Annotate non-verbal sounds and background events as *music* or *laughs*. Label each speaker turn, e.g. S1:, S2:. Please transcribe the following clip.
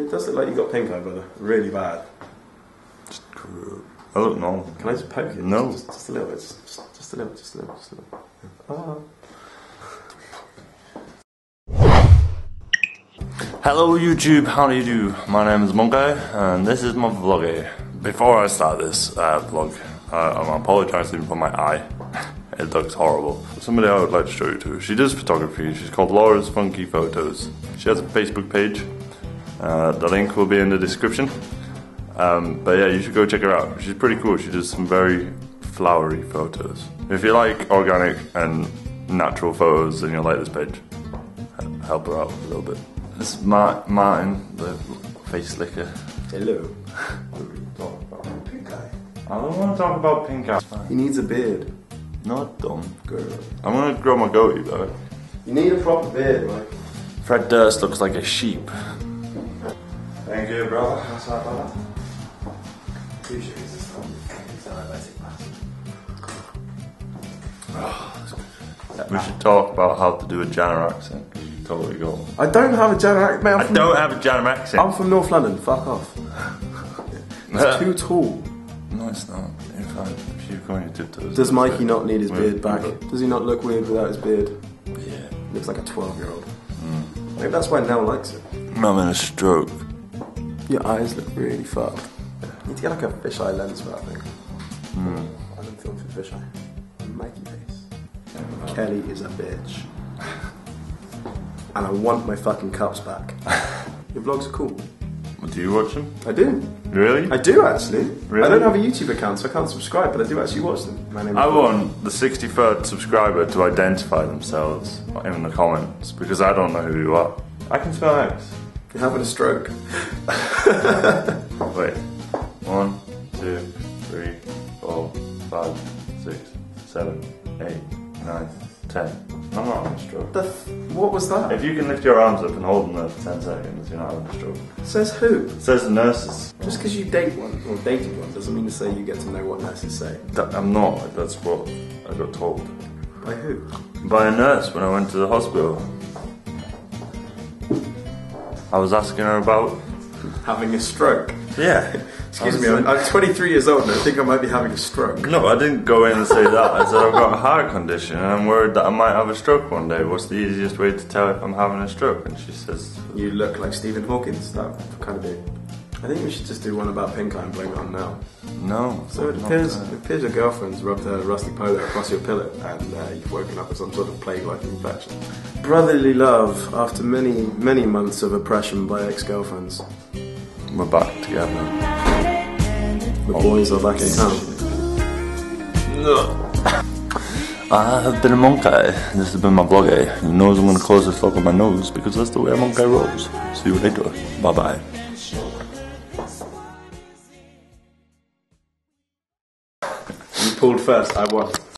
S1: It does look like you got pink eye, brother. Really bad.
S2: Just, I look normal.
S1: Can I just poke it?
S2: No.
S1: Just, just a little bit. Just, just, just a little, just a little, just a little. Ah.
S2: Hello YouTube, how do you do? My name is Monkaiy and this is my vlog. Before I start this uh, vlog, uh, I'm apologising for my eye. *laughs* It looks horrible. Somebody I would like to show you to. She does photography. She's called Laura's Funky Photos. She has a Facebook page. Uh, the link will be in the description. Um, but yeah, you should go check her out. She's pretty cool. She does some very flowery photos. If you like organic and natural photos, then you'll like this page. Help her out a little bit. This is Ma- Martin, the face licker.
S1: Hello. Talk about pink eye.
S2: I don't want to talk about pink eye.
S1: He needs a beard.
S2: Not dumb.
S1: Girl.
S2: I'm gonna grow my goatee though.
S1: You need a proper beard, Mike.
S2: Fred Durst looks like a sheep.
S1: Thank you, brother. What's up, brother? Appreciate this stuff. It's a basic
S2: We should talk about how to do a Janner accent. You totally go.
S1: I don't have a general accent. I'm from,
S2: don't have a Janner accent.
S1: I'm from North London. Fuck off. *laughs* It's too tall.
S2: No, it's not. In fact, if you go on your tiptoes.
S1: Does Mikey not need his
S2: Wait,
S1: beard back?
S2: wait.
S1: Does he not look weird without his beard?
S2: Yeah.
S1: Looks like a 12 year old. Mm. Maybe that's why Nell likes it.
S2: I'm having a stroke.
S1: Your eyes look really fucked. You need to get like a fisheye lens for that thing. Hmm. I don't film for fisheye. Mikey face. Kelly is a bitch. And I want my fucking cups back. *laughs* Your vlogs are cool.
S2: Do you watch them?
S1: I do.
S2: Really?
S1: I do actually.
S2: Really?
S1: I don't have a YouTube account, so I can't subscribe, but I do actually watch them. My name is
S2: I want the 63rd subscriber to identify themselves in the comments because I don't know who you are. I can spell X.
S1: You're having a stroke. *laughs* *laughs*
S2: Wait. One, two, three, four, five, six, seven, eight, nine, ten. I'm not having a stroke.
S1: The f- what was that?
S2: If you can lift your arms up and hold them there for 10 seconds, you're not having a stroke.
S1: Says who?
S2: It says the nurses.
S1: Just because you date one or dated one doesn't mean to say you get to know what nurses say.
S2: That- I'm not, that's what I got told.
S1: By who?
S2: By a nurse when I went to the hospital. I was asking her about.
S1: Having a stroke.
S2: Yeah. *laughs*
S1: Excuse me, I'm, I'm 23 years old and I think I might be having a stroke.
S2: No, I didn't go in and say that. I said I've got a heart condition and I'm worried that I might have a stroke one day. What's the easiest way to tell if I'm having a stroke? And she says,
S1: You look like Stephen Hawking. that kind of dude. I think we should just do one about pink eye and blame it on now.
S2: No.
S1: So it appears, it appears your girlfriend's rubbed her rusty polo across your pillow and uh, you've woken up with some sort of plague-like infection. Brotherly love after many, many months of oppression by ex-girlfriends.
S2: We're back together.
S1: The boys are back in town.
S2: I have been a monkey. This has been my vlog. eh? You knows I'm going to close this vlog with my nose because that's the way a monkey rolls. See you later. Bye bye.
S1: You pulled first, I won.